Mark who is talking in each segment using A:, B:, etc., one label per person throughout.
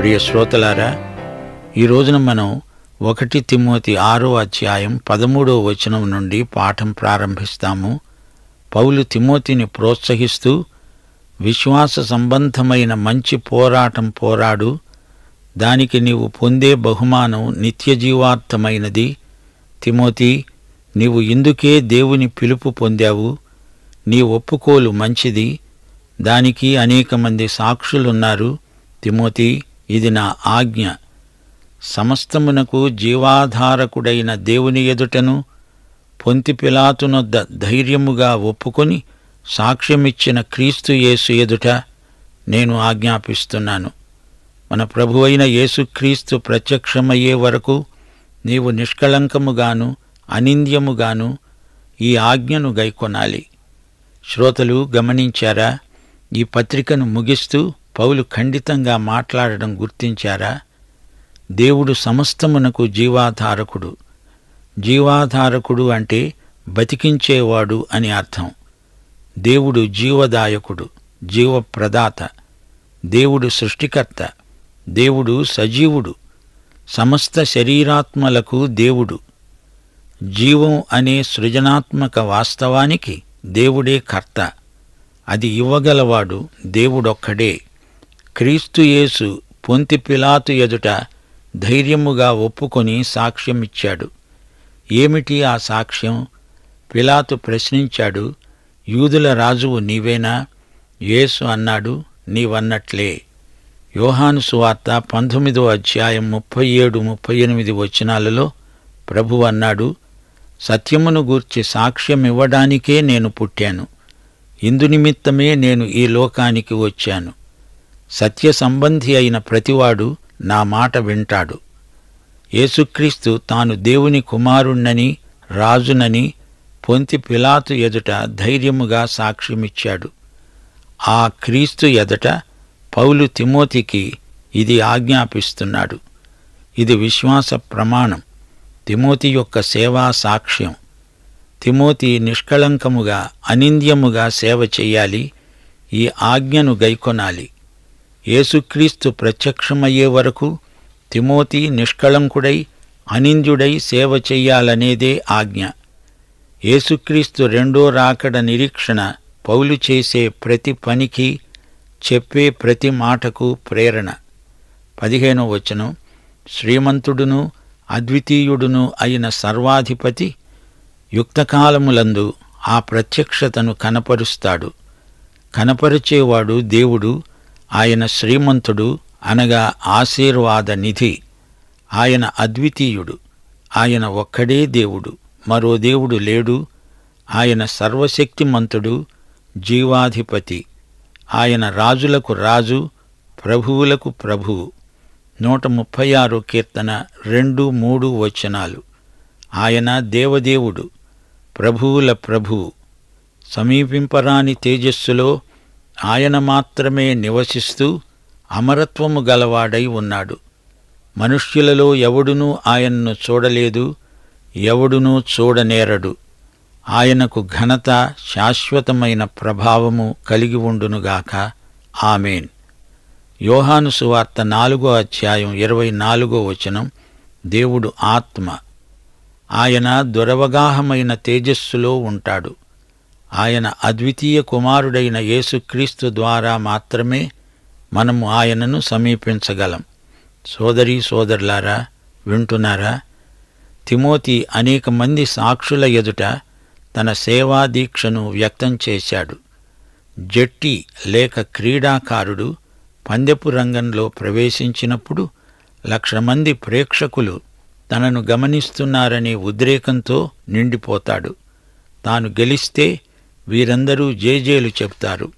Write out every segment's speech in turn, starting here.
A: ప్రియ శ్రోతలారా ఈ రోజున మనం ఒకటి తిమోతి ఆరో అధ్యాయం పదమూడో వచనం నుండి పాఠం ప్రారంభిస్తాము. పౌలు తిమోతిని ప్రోత్సహిస్తూ విశ్వాస సంబంధమైన మంచి పోరాటం పోరాడు. దానికి నీవు పొందే బహుమానం నిత్యజీవార్థమైనది. తిమోతి నీవు ఇందుకే దేవుని పిలుపు పొందావు. నీ ఒప్పుకోలు మంచిది. దానికి అనేక మంది సాక్షులున్నారు. తిమోతి ఇది నా ఆజ్ఞ. సమస్తమునకు జీవాధారకుడైన దేవుని ఎదుటను పొంతి పిలాతునొద్ద ధైర్యముగా ఒప్పుకొని సాక్ష్యమిచ్చిన క్రీస్తు యేసు ఎదుట నేను ఆజ్ఞాపిస్తున్నాను. మన ప్రభువైన యేసుక్రీస్తు ప్రత్యక్షమయ్యే వరకు నీవు నిష్కళంకముగాను అనింద్యముగాను ఈ ఆజ్ఞను గైకొనాలి. శ్రోతలు గమనించారా? ఈ పత్రికను ముగిస్తూ పౌలు ఖండితంగా మాట్లాడడం గుర్తించారా? దేవుడు సమస్తమునకు జీవాధారకుడు. జీవాధారకుడు అంటే బతికించేవాడు అని అర్థం. దేవుడు జీవదాయకుడు జీవప్రదాత. దేవుడు సృష్టికర్త దేవుడు సజీవుడు. సమస్త శరీరాత్మలకు దేవుడు. జీవం అనే సృజనాత్మక వాస్తవానికి దేవుడే కర్త. అది ఇవ్వగలవాడు దేవుడొక్కడే. క్రీస్తుయేసు పొంతి పిలాతు ఎదుట ధైర్యముగా ఒప్పుకొని సాక్ష్యమిచ్చాడు. ఏమిటి ఆ సాక్ష్యం? పిలాతు ప్రశ్నించాడు యూదుల రాజువు నీవేనా? యేసు అన్నాడు నీవన్నట్లే. యోహాను సువార్త పంతొమ్మిదో అధ్యాయం ముప్పై ఏడు ముప్పై ఎనిమిది వచనాలలో ప్రభు అన్నాడు సత్యమును గూర్చి సాక్ష్యం ఇవ్వడానికే నేను పుట్టాను. ఇందునిమిత్తమే నేను ఈ లోకానికి వచ్చాను. సత్య సంబంధి అయిన ప్రతివాడు నా మాట వింటాడు. యేసుక్రీస్తు తాను దేవుని కుమారుణ్ణని రాజునని పొంతి పిలాతు ఎదుట ధైర్యముగా సాక్ష్యమిచ్చాడు. ఆ క్రీస్తు ఎదుట పౌలు తిమోతికి ఇది ఆజ్ఞాపిస్తున్నాడు. ఇది విశ్వాస ప్రమాణం. తిమోతి యొక్క సేవా సాక్ష్యం. తిమోతి నిష్కళంకముగా అనింద్యముగా సేవ చెయ్యాలి ఈ ఆజ్ఞను గైకొనాలి. యేసుక్రీస్తు ప్రత్యక్షమయ్యే వరకు తిమోతి నిష్కళంకుడై అనింద్యుడై సేవ చెయ్యాలనేదే ఆజ్ఞ. యేసుక్రీస్తు రెండో రాకడ నిరీక్షణ పౌలు చేసే ప్రతి పనికి చెప్పే ప్రతి మాటకు ప్రేరణ. పదిహేనో వచనం. శ్రీమంతుడును అద్వితీయుడును అయిన సర్వాధిపతి యుక్తకాలములందు ఆ ప్రత్యక్షతను కనపరుస్తాడు. కనపరిచేవాడు దేవుడు ఆయన శ్రీమంతుడు అనగా ఆశీర్వాద నిధి ఆయన అద్వితీయుడు. ఆయన ఒక్కడే దేవుడు. మరో దేవుడు లేడు. ఆయన సర్వశక్తిమంతుడు జీవాధిపతి. ఆయన రాజులకు రాజు ప్రభువులకు ప్రభువు. నూట ముప్పై ఆరు కీర్తన రెండు మూడు వచనాలు. ఆయన దేవదేవుడు ప్రభువుల ప్రభువు. సమీపింపరాని తేజస్సులో ఆయన మాత్రమే నివసిస్తూ అమరత్వము గలవాడై ఉన్నాడు. మనుష్యులలో ఎవడునూ ఆయన్ను చూడలేదు ఎవడునూ చూడనేరడు. ఆయనకు ఘనత శాశ్వతమైన ప్రభావము కలిగి ఉండునుగాక. ఆమెన్. యోహాను సువార్త నాలుగో అధ్యాయం ఇరవై నాలుగో వచనం దేవుడు ఆత్మ. ఆయన దురవగాహమైన తేజస్సులో ఉంటాడు. ఆయన అద్వితీయ కుమారుడైన యేసుక్రీస్తు ద్వారా మాత్రమే మనము ఆయనను సమీపించగలం. సోదరీ సోదరులారా వింటున్నారా? తిమోతి అనేక మంది సాక్షుల ఎదుట తన సేవా దీక్షను వ్యక్తం చేశాడు. జట్టి లేక క్రీడాకారుడు పందెపు రంగంలో ప్రవేశించినప్పుడు లక్ష మంది ప్రేక్షకులు తనను గమనిస్తున్నారనే ఉద్రేకంతో నిండిపోతాడు. తాను గెలిస్తే వీరందరూ జేజేలు చెప్తారు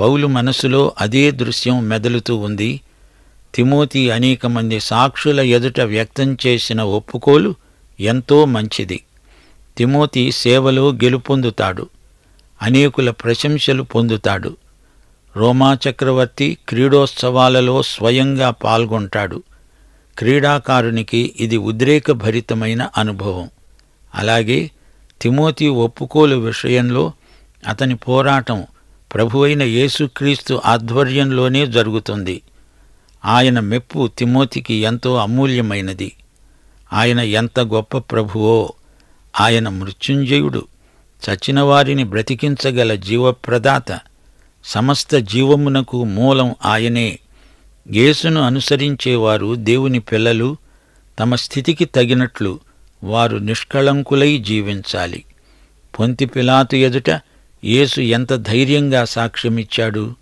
A: పౌలు మనసులో అదే దృశ్యం మెదలుతూ ఉంది. తిమోతి అనేక మంది సాక్షుల ఎదుట వ్యక్తం చేసిన ఒప్పుకోలు ఎంతో మంచిది. తిమోతి సేవలో గెలుపొందుతాడు. అనేకుల ప్రశంసలు పొందుతాడు. రోమా చక్రవర్తి క్రీడోత్సవాలలో స్వయంగా పాల్గొంటాడు. క్రీడాకారునికి ఇది ఉద్రేకభరితమైన అనుభవం. అలాగే తిమోతి ఒప్పుకోలు విషయంలో అతని పోరాటం ప్రభువైన యేసుక్రీస్తు ఆధ్వర్యంలోనే జరుగుతుంది. ఆయన మెప్పు తిమోతికి ఎంతో అమూల్యమైనది. ఆయన ఎంత గొప్ప ప్రభువో ఆయన మృత్యుంజయుడు చచ్చిన వారిని బ్రతికించగల జీవప్రదాత సమస్త జీవమునకు మూలం ఆయనే. యేసును అనుసరించేవారు దేవుని పిల్లలు తమ స్థితికి తగినట్లు వారు నిష్కళంకులై జీవించాలి. పొంతి పిలాతు ఎదుట యేసు ఎంత ధైర్యంగా సాక్ష్యమిచ్చాడు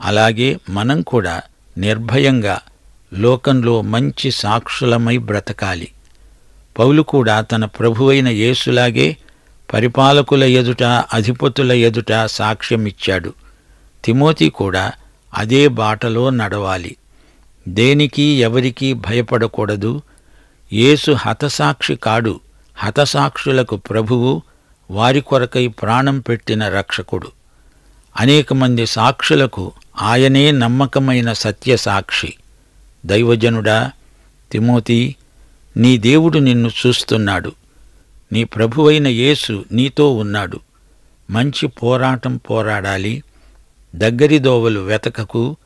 A: అలాగే మనం కూడా నిర్భయంగా లోకంలో మంచి సాక్షులమై బ్రతకాలి. పౌలు కూడా తన ప్రభువైన యేసులాగే పరిపాలకుల ఎదుట అధిపతుల ఎదుట సాక్ష్యమిచ్చాడు. తిమోతి కూడా అదే బాటలో నడవాలి. దేనికి ఎవరికీ భయపడకూడదు. యేసు హతసాక్షి కాడు. హతసాక్షులకు ప్రభువు వారి కొరకై ప్రాణం పెట్టిన రక్షకుడు. అనేక మంది సాక్షులకు ఆయనే నమ్మకమైన సత్య సాక్షి. దైవజనుడా తిమోతి నీ దేవుడు నిన్ను చూస్తున్నాడు. నీ ప్రభువైన యేసు నీతో ఉన్నాడు. మంచి పోరాటం పోరాడాలి. దగ్గరి దోవలు వెతకకు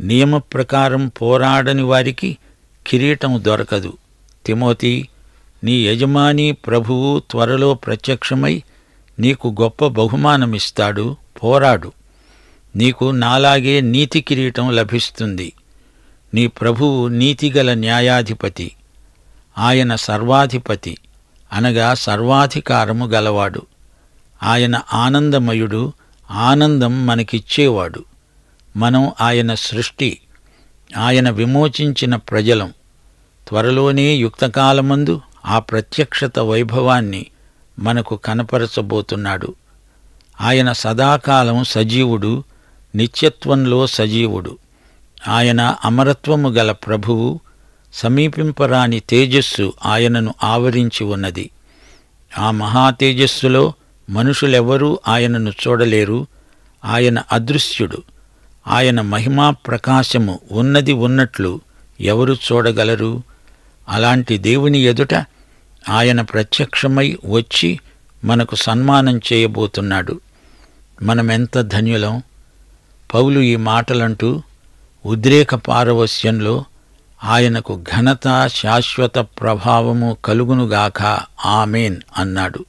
A: నియమ ప్రకారం పోరాడని వారికి కిరీటం దొరకదు. తిమోతి నీ యజమాని ప్రభువు త్వరలో ప్రత్యక్షమై నీకు గొప్ప బహుమానమిస్తాడు పోరాడు. నీకు నాలాగే నీతి కిరీటం లభిస్తుంది. నీ ప్రభువు నీతిగల న్యాయాధిపతి. ఆయన సర్వాధిపతి అనగా సర్వాధికారము గలవాడు. ఆయన ఆనందమయుడు ఆనందం మనకిచ్చేవాడు. మనం ఆయన సృష్టి ఆయన విమోచించిన ప్రజలం. త్వరలోనే యుక్తకాలమందు ఆ ప్రత్యక్షత వైభవాన్ని మనకు కనపరచబోతున్నాడు. ఆయన సదాకాలం సజీవుడు నిత్యత్వంలో సజీవుడు. ఆయన అమరత్వము గల ప్రభువు సమీపింపరాని తేజస్సు ఆయనను ఆవరించి ఉన్నది. ఆ మహా తేజస్సులో మనుషులెవరూ ఆయనను చూడలేరు. ఆయన అదృశ్యుడు. ఆయన మహిమా ప్రకాశము ఉన్నది ఉన్నట్లు ఎవరు చూడగలరు? అలాంటి దేవుని ఎదుట ఆయన ప్రత్యక్షమై వచ్చి మనకు సన్మానం చేయబోతున్నాడు. మనమెంత ధన్యులం? పౌలు ఈ మాటలంటూ ఉద్రేక పారవస్యంలో ఆయనకు ఘనత శాశ్వత ప్రభావము కలుగునుగాక ఆమెన్ అన్నాడు.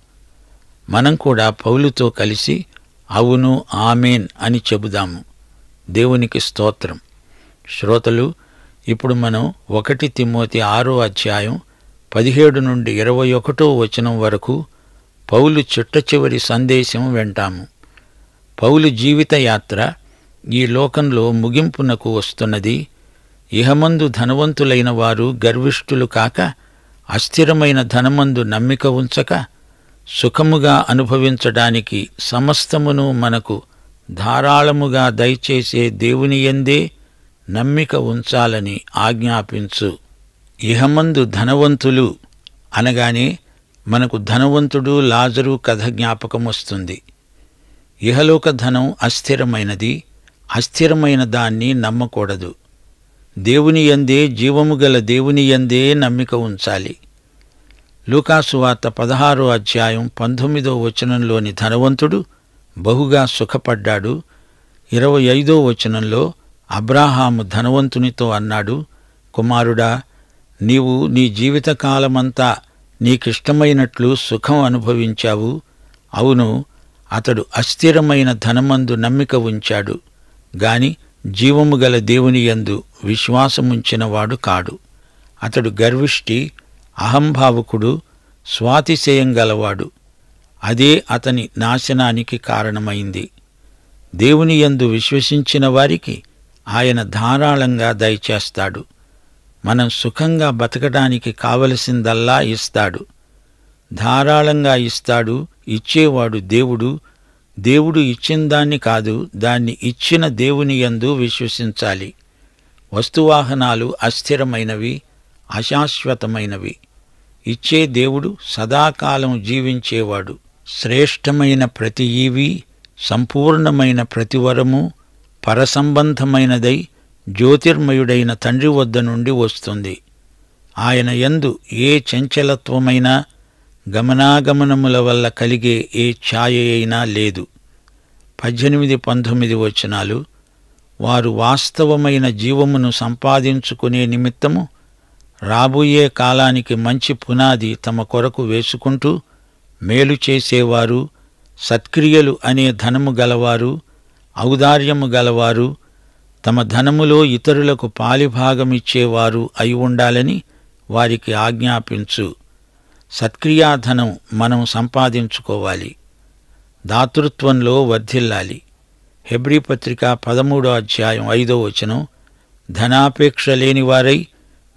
A: మనం కూడా పౌలుతో కలిసి అవును ఆమెన్ అని చెబుదాము. దేవునికి స్తోత్రం. శ్రోతలు ఇప్పుడు మనం ఒకటి తిమ్మోతి ఆరో అధ్యాయం పదిహేడు నుండి ఇరవై ఒకటో వచనం వరకు పౌలు చిట్ట చివరి సందేశం వింటాము. పౌలు జీవిత యాత్ర ఈ లోకంలో ముగింపునకు వస్తున్నది. ఇహమందు ధనవంతులైన వారు గర్విష్ఠులు కాక అస్థిరమైన ధనమందు నమ్మిక ఉంచక సుఖముగా అనుభవించడానికి సమస్తమును మనకు ధారాళముగా దయచేసే దేవుని ఎందే నమ్మిక ఉంచాలని ఆజ్ఞాపించు. ఇహమందు ధనవంతులు అనగానే మనకు ధనవంతుడు లాజరు కథ జ్ఞాపకం వస్తుంది ఇహలోక ధనం అస్థిరమైనది అస్థిరమైన దాన్ని నమ్మకూడదు. దేవుని ఎందే జీవము గల దేవుని ఎందే నమ్మిక ఉంచాలి. లూకాసు వార్త పదహారో అధ్యాయం పంతొమ్మిదో వచనంలోని ధనవంతుడు బహుగా సుఖపడ్డాడు. ఇరవై ఐదో వచనంలో అబ్రాహాము ధనవంతునితో అన్నాడు కుమారుడా నీవు నీ జీవితకాలమంతా నీకిష్టమైనట్లు సుఖం అనుభవించావు. అవును అతడు అస్థిరమైన ధనమందు నమ్మిక ఉంచాడు. గాని జీవము గల దేవుని యందు విశ్వాసముంచినవాడు కాడు. అతడు గర్విష్టి అహంభావుకుడు స్వాతిశయం గలవాడు. అదే అతని నాశనానికి కారణమైంది. దేవుని యందు విశ్వసించిన వారికి ఆయన ధారాళంగా దయచేస్తాడు. మనం సుఖంగా బతకడానికి కావలసిందల్లా ఇస్తాడు. ధారాళంగా ఇస్తాడు ఇచ్చేవాడు దేవుడు. దేవుడు ఇచ్చిన దాన్ని కాదు దాన్ని ఇచ్చిన దేవుని యందు విశ్వసించాలి. వస్తువాహనాలు అస్థిరమైనవి అశాశ్వతమైనవి. ఇచ్చే దేవుడు సదాకాలం జీవించేవాడు. శ్రేష్టమైన ప్రతి ఈవి సంపూర్ణమైన ప్రతివరము పరసంబంధమైనదై జ్యోతిర్మయుడైన తండ్రి వద్ద నుండి వస్తుంది. ఆయన యందు ఏ చంచలత్వమైనా గమనాగమనముల వల్ల కలిగే ఏ ఛాయ అయినా లేదు. పద్దెనిమిది పంతొమ్మిది వచనాలు వారు వాస్తవమైన జీవమును సంపాదించుకునే నిమిత్తము రాబోయే కాలానికి మంచి పునాది తమ కొరకు వేసుకుంటూ మేలు చేసేవారు సత్క్రియలు అనే ధనము గలవారు ఔదార్యము గలవారు తమ ధనములో ఇతరులకు పాలిభాగమిచ్చేవారు అయి ఉండాలని వారికి ఆజ్ఞాపించు. సత్క్రియాధనం మనం సంపాదించుకోవాలి. దాతృత్వంలో వర్ధిల్లాలి. హెబ్రీ పత్రిక పదమూడో అధ్యాయం ఐదో వచనం ధనాపేక్ష లేనివారై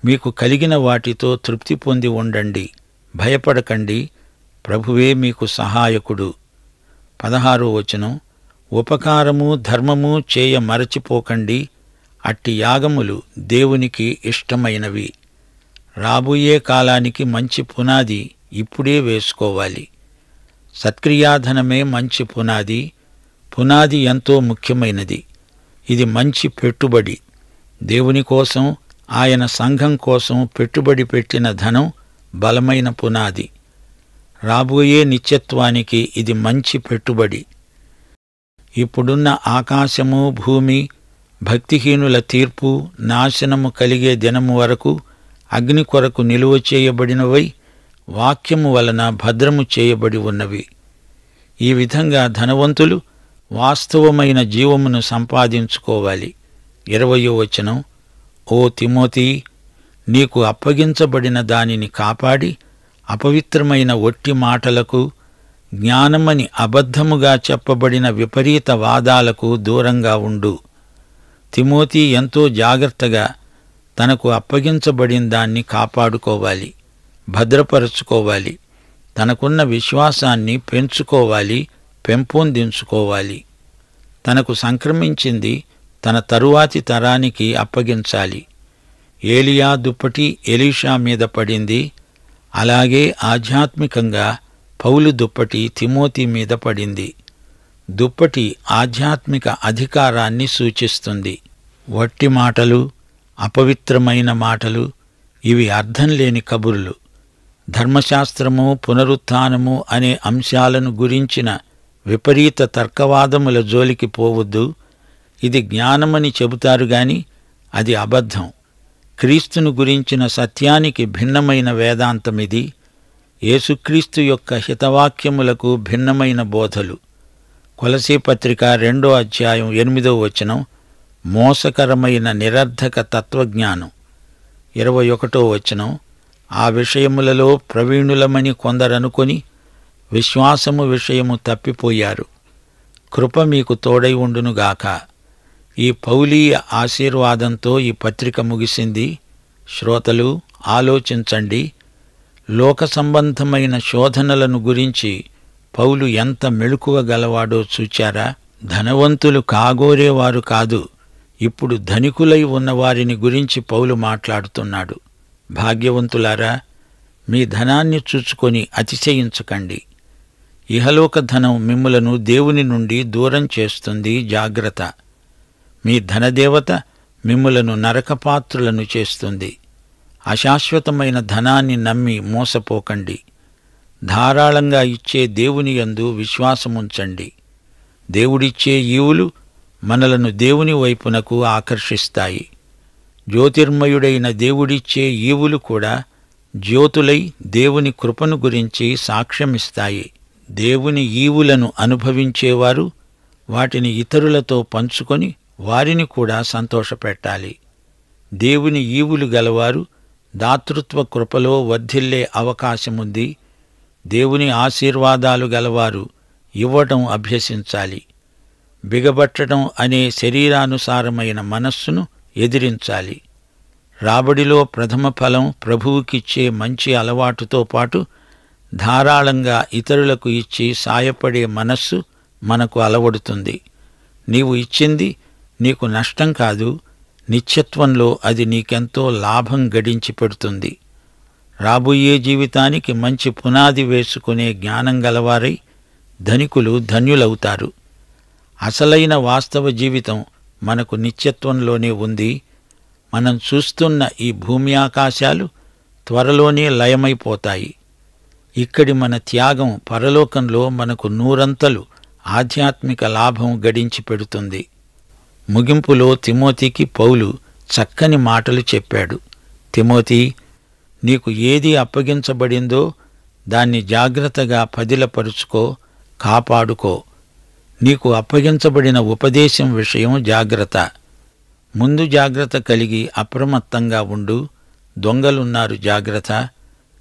A: మీకు కలిగిన వాటితో తృప్తి పొంది ఉండండి. భయపడకండి. ప్రభువే మీకు సహాయకుడు. పదహారో వచనం ఉపకారము ధర్మము చేయ మరచిపోకండి. అట్టి యాగములు దేవునికి ఇష్టమైనవి. రాబోయే కాలానికి మంచి పునాది ఇప్పుడే వేసుకోవాలి. సత్క్రియాధనమే మంచి పునాది. పునాది ఎంతో ముఖ్యమైనది. ఇది మంచి పెట్టుబడి. దేవుని కోసం ఆయన సంఘం కోసం పెట్టుబడి పెట్టిన ధనం బలమైన పునాది. రాబోయే నిత్యత్వానికి ఇది మంచి పెట్టుబడి. ఇప్పుడున్న ఆకాశము భూమి భక్తిహీనుల తీర్పు నాశనము కలిగే దినము వరకు అగ్ని కొరకు నిలువ చేయబడినవై వాక్యము వలన భద్రము చేయబడి ఉన్నవి. ఈ విధంగా ధనవంతులు వాస్తవమైన జీవమును సంపాదించుకోవాలి. ఇరవయో వచనం ఓ తిమోతి నీకు అప్పగించబడిన దానిని కాపాడి అపవిత్రమైన ఒట్టి మాటలకు జ్ఞానమని అబద్ధముగా చెప్పబడిన విపరీత వాదాలకు దూరంగా ఉండు. తిమోతి ఎంతో జాగ్రత్తగా తనకు అప్పగించబడిన దాన్ని కాపాడుకోవాలి భద్రపరచుకోవాలి తనకున్న విశ్వాసాన్ని పెంచుకోవాలి పెంపొందించుకోవాలి. తనకు సంక్రమించింది తన తరువాతి తరానికి అప్పగించాలి. ఏలియా దుప్పటి ఎలీషా మీద పడింది. అలాగే ఆధ్యాత్మికంగా పౌలు దుప్పటి తిమోతి మీద పడింది. దుప్పటి ఆధ్యాత్మిక అధికారాన్ని సూచిస్తుంది. వట్టి మాటలు అపవిత్రమైన మాటలు ఇవి అర్థం లేని కబుర్లు. ధర్మశాస్త్రము పునరుత్నము అనే అంశాలను గురించిన విపరీత తర్కవాదముల జోలికి పోవద్దు. ఇది జ్ఞానమని చెబుతారు గాని అది అబద్ధం. క్రీస్తును గురించిన సత్యానికి భిన్నమైన వేదాంతమిది. యేసుక్రీస్తు యొక్క హితవాక్యములకు భిన్నమైన బోధలు. కొలసీ పత్రిక రెండో అధ్యాయం ఎనిమిదో వచనం మోసకరమైన నిరర్ధక తత్వజ్ఞానం. ఇరవై ఒకటో వచనం ఆ విషయములలో ప్రవీణులమని కొందరనుకొని విశ్వాసము విషయము తప్పిపోయారు. కృప మీకు తోడై ఉండునుగాక ఈ పౌలీయ ఆశీర్వాదంతో ఈ పత్రిక ముగిసింది. శ్రోతలు ఆలోచించండి. లోక సంబంధమైన శోధనలను గురించి పౌలు ఎంత మెళుకువ గలవాడో చూచారా? ధనవంతులు కాగోరేవారు కాదు. ఇప్పుడు ధనికులై ఉన్నవారిని గురించి పౌలు మాట్లాడుతున్నాడు. భాగ్యవంతులారా మీ ధనాన్ని చూచుకొని అతిశయించకండి. ఇహలోక ధనం మిమ్ములను దేవుని నుండి దూరం చేస్తుంది జాగ్రత్త. మీ ధనదేవత మిమ్ములను నరకపాత్రులను చేస్తుంది. అశాశ్వతమైన ధనాన్ని నమ్మి మోసపోకండి. ధారాళంగా ఇచ్చే దేవుని యందు విశ్వాసముంచండి. దేవుడిచ్చే ఈవులు మనలను దేవుని వైపునకు ఆకర్షిస్తాయి. జ్యోతిర్మయుడైన దేవుడిచ్చే ఈవులు కూడా జ్యోతులై దేవుని కృపను గురించి సాక్ష్యమిస్తాయి. దేవుని ఈవులను అనుభవించేవారు వాటిని ఇతరులతో పంచుకొని వారిని కూడా సంతోషపెట్టాలి. దేవుని ఈవులు గలవారు దాతృత్వ కృపలో వర్ధిల్లే అవకాశముంది. దేవుని ఆశీర్వాదాలు గలవారు ఇవ్వటం అభ్యసించాలి. బిగబట్టడం అనే శరీరానుసారమైన మనస్సును ఎదిరించాలి. రాబడిలో ప్రథమ ఫలం ప్రభువుకిచ్చే మంచి అలవాటుతో పాటు ధారాళంగా ఇతరులకు ఇచ్చి సాయపడే మనస్సు మనకు అలవడుతుంది. నీవు ఇచ్చింది నీకు నష్టం కాదు. నిత్యత్వంలో అది నీకెంతో లాభం గడించి పెడుతుంది. రాబోయే జీవితానికి మంచి పునాది వేసుకునే జ్ఞానం గలవారై ధనికులు ధన్యులవుతారు. అసలైన వాస్తవ జీవితం మనకు నిత్యత్వంలోనే ఉంది. మనం చూస్తున్న ఈ భూమి ఆకాశాలు త్వరలోనే లయమైపోతాయి. ఇక్కడి మన త్యాగం పరలోకంలో మనకు నూరంతలు ఆధ్యాత్మిక లాభం గడించి పెడుతుంది. ముగింపులో తిమోతికి పౌలు చక్కని మాటలు చెప్పాడు. తిమోతి నీకు ఏది అప్పగించబడిందో దాన్ని జాగ్రత్తగా పదిలపరుచుకో కాపాడుకో. నీకు అప్పగించబడిన ఉపదేశం విషయం జాగ్రత్త. ముందు జాగ్రత్త కలిగి అప్రమత్తంగా ఉండు. దొంగలున్నారు జాగ్రత్త.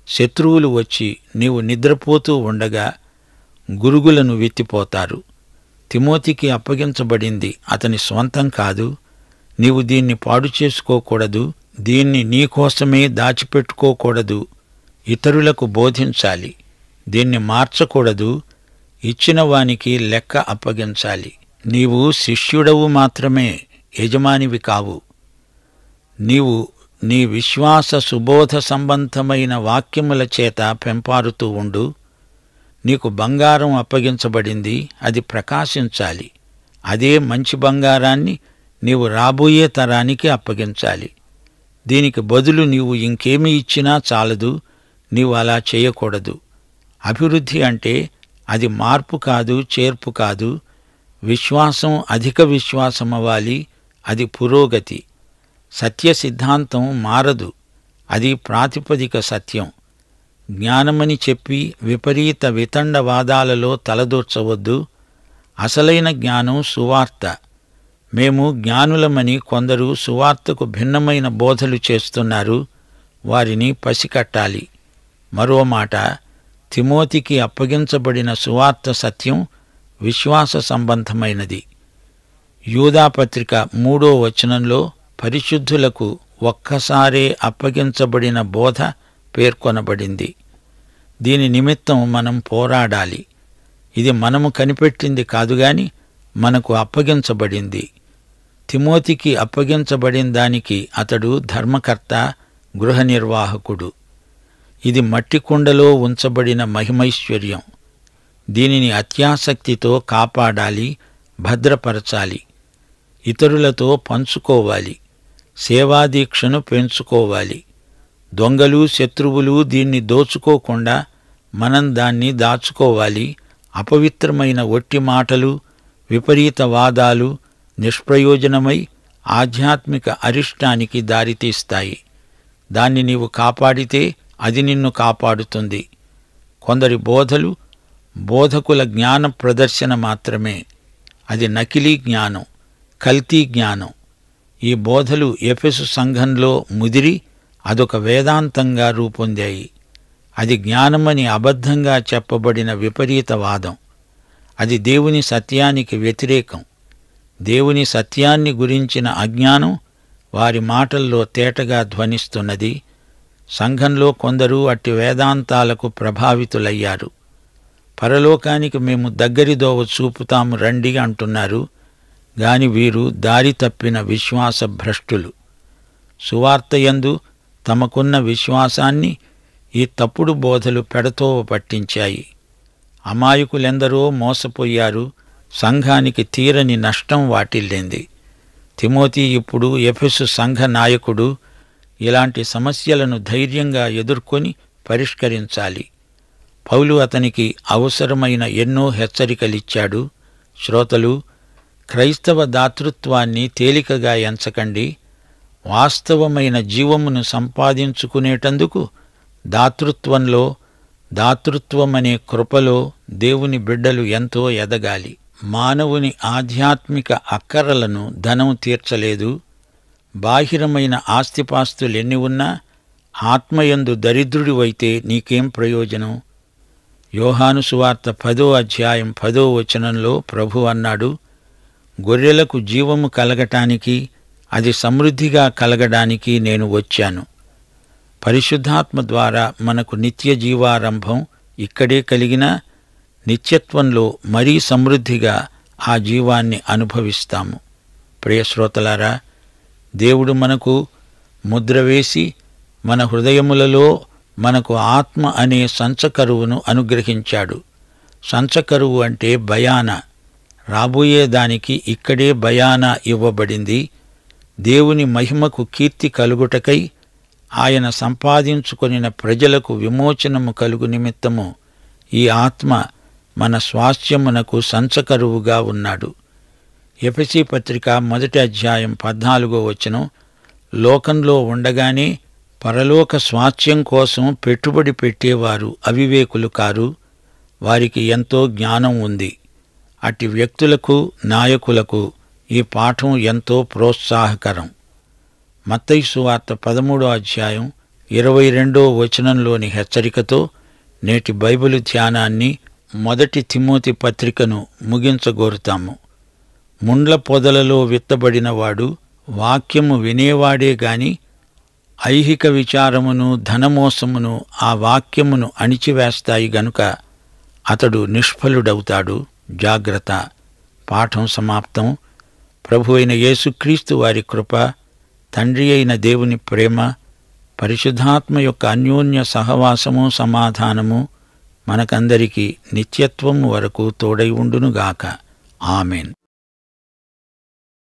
A: శత్రువులు వచ్చి నీవు నిద్రపోతూ ఉండగా గురుగులను వెత్తిపోతారు. తిమోతికి అప్పగించబడింది. అతని స్వంతం కాదు. నీవు దీన్ని పాడు చేసుకోకూడదు. దీన్ని నీకోసమే దాచిపెట్టుకోకూడదు. ఇతరులకు బోధించాలి. దీన్ని మార్చకూడదు. ఇచ్చిన వానికి లెక్క అప్పగించాలి. నీవు శిష్యుడవు మాత్రమే యజమానివి కావు. నీవు నీ విశ్వాస సుబోధ సంబంధమైన వాక్యముల చేత పెంపారుతూ ఉండు. నీకు బంగారం అప్పగించబడింది అది ప్రకాశించాలి. అదే మంచి బంగారాన్ని నీవు రాబోయే తరానికి అప్పగించాలి. దీనికి బదులు నీవు ఇంకేమి ఇచ్చినా చాలదు నీవు అలా చేయకూడదు. అభివృద్ధి అంటే అది మార్పు కాదు చేర్పు కాదు. విశ్వాసం అధిక విశ్వాసం అవ్వాలి అది పురోగతి. సత్య సిద్ధాంతం మారదు అది ప్రాతిపదిక సత్యం. జ్ఞానమని చెప్పి విపరీత వితండవాదాలలో తలదూర్చవద్దు. అసలైన జ్ఞానం సువార్త. మేము జ్ఞానులమని కొందరు సువార్తకు భిన్నమైన బోధలు చేస్తున్నారు. వారిని పసికట్టాలి. మరో మాట తిమోతికి అప్పగించబడిన సువార్త సత్యం విశ్వాస సంబంధమైనది. యూదాపత్రిక మూడో వచనంలో పరిశుద్ధులకు ఒక్కసారే అప్పగించబడిన బోధ పేర్కొనబడింది. దీని నిమిత్తం మనం పోరాడాలి. ఇది మనము కనిపెట్టింది కాదుగాని మనకు అప్పగించబడింది. తిమోతికి అప్పగించబడిన దానికి అతడు ధర్మకర్త గృహ నిర్వాహకుడు. ఇది మట్టి కుండలో ఉంచబడిన మహిమైశ్వర్యం. దీనిని అత్యాసక్తితో కాపాడాలి భద్రపరచాలి. ఇతరులతో పంచుకోవాలి. సేవాదీక్షను పెంచుకోవాలి. దొంగలు శత్రువులు దీన్ని దోచుకోకుండా మనం దాన్ని దాచుకోవాలి. అపవిత్రమైన ఒట్టి మాటలు విపరీత వాదాలు నిష్ప్రయోజనమై ఆధ్యాత్మిక అరిష్టానికి దారితీస్తాయి. దాన్ని నీవు కాపాడితే అది నిన్ను కాపాడుతుంది. కొందరి బోధలు బోధకుల జ్ఞాన ప్రదర్శన మాత్రమే. అది నకిలీ జ్ఞానం కల్తీ జ్ఞానం. ఈ బోధలు ఎఫెసు సంఘంలో ముదిరి అదొక వేదాంతంగా రూపొందాయి. అది జ్ఞానమని అబద్ధంగా చెప్పబడిన విపరీత వాదం. అది దేవుని సత్యానికి వ్యతిరేకం. దేవుని సత్యాన్ని గురించిన అజ్ఞానం వారి మాటల్లో తేటగా ధ్వనిస్తున్నది. సంఘంలో కొందరు అట్టి వేదాంతాలకు ప్రభావితులయ్యారు. పరలోకానికి మేము దగ్గరి దోవ చూపుతాము రండి అంటున్నారు. గాని వీరు దారి తప్పిన విశ్వాస భ్రష్టులు సువార్తయందు తమకున్న విశ్వాసాన్ని ఈ తప్పుడు బోధలు పెడతోవ పట్టించాయి. అమాయకులెందరో మోసపోయారు సంఘానికి తీరని నష్టం వాటిల్లింది. తిమోతి ఇప్పుడు ఎఫెసు సంఘ నాయకుడు ఇలాంటి సమస్యలను ధైర్యంగా ఎదుర్కొని పరిష్కరించాలి. పౌలు అతనికి అవసరమైన ఎన్నో హెచ్చరికలిచ్చాడు. శ్రోతలు క్రైస్తవ దాతృత్వాన్ని తేలికగా ఎంచకండి. వాస్తవమైన జీవమును సంపాదించుకునేటందుకు దాతృత్వంలో దాతృత్వమనే కృపలో దేవుని బిడ్డలు ఎంతో ఎదగాలి. మానవుని ఆధ్యాత్మిక అక్కరలను ధనం తీర్చలేదు. బాహిరమైన ఆస్తిపాస్తులెన్ని ఉన్నా ఆత్మయందు దరిద్రుడివైతే నీకేం ప్రయోజనం? యోహాను సువార్త పదో అధ్యాయం పదో వచనంలో ప్రభు అన్నాడు గొర్రెలకు జీవము కలగటానికి అది సమృద్ధిగా కలగడానికి నేను వచ్చాను. పరిశుద్ధాత్మ ద్వారా మనకు నిత్య జీవారంభం ఇక్కడే కలిగిన నిత్యత్వంలో మరీ సమృద్ధిగా ఆ జీవాన్ని అనుభవిస్తాము. ప్రియశ్రోతలారా దేవుడు మనకు ముద్ర వేసి మన హృదయములలో మనకు ఆత్మ అనే సంచకరువును అనుగ్రహించాడు. సంచకరువు అంటే భయాన. రాబోయే దానికి ఇక్కడే భయాన ఇవ్వబడింది. దేవుని మహిమకు కీర్తి కలుగుటకై ఆయన సంపాదించుకొనిన ప్రజలకు విమోచనము కలుగు నిమిత్తము ఈ ఆత్మ మన స్వాస్థ్యమునకు సంచకరువుగా ఉన్నాడు. ఎఫెసీ పత్రిక మొదటి అధ్యాయం పద్నాలుగో వచనం లోకంలో ఉండగానే పరలోక స్వాస్థ్యం కోసం పెట్టుబడి పెట్టేవారు అవివేకులు కారు వారికి ఎంతో జ్ఞానం ఉంది. అట్టి వ్యక్తులకు నాయకులకు ఈ పాఠం ఎంతో ప్రోత్సాహకరం. మత్తయి వార్త పదమూడో అధ్యాయం ఇరవై రెండో వచనంలోని హెచ్చరికతో నేటి బైబిలు ధ్యానాన్ని మొదటి తిమోతి పత్రికను ముగించగోరుతాము. ముండ్ల పొదలలో విత్తబడినవాడు వాక్యము వినేవాడే గాని ఐహిక విచారమును ధనమోసమును ఆ వాక్యమును అణిచివేస్తాయి గనుక అతడు నిష్ఫలుడవుతాడు. జాగ్రత్త. పాఠం సమాప్తం. ప్రభు అయిన యేసుక్రీస్తు వారి కృప తండ్రి అయిన దేవుని ప్రేమ పరిశుద్ధాత్మ యొక్క అన్యోన్య సహవాసము సమాధానము మనకందరికీ నిత్యత్వము వరకు తోడై ఉండునుగాక. ఆమెన్.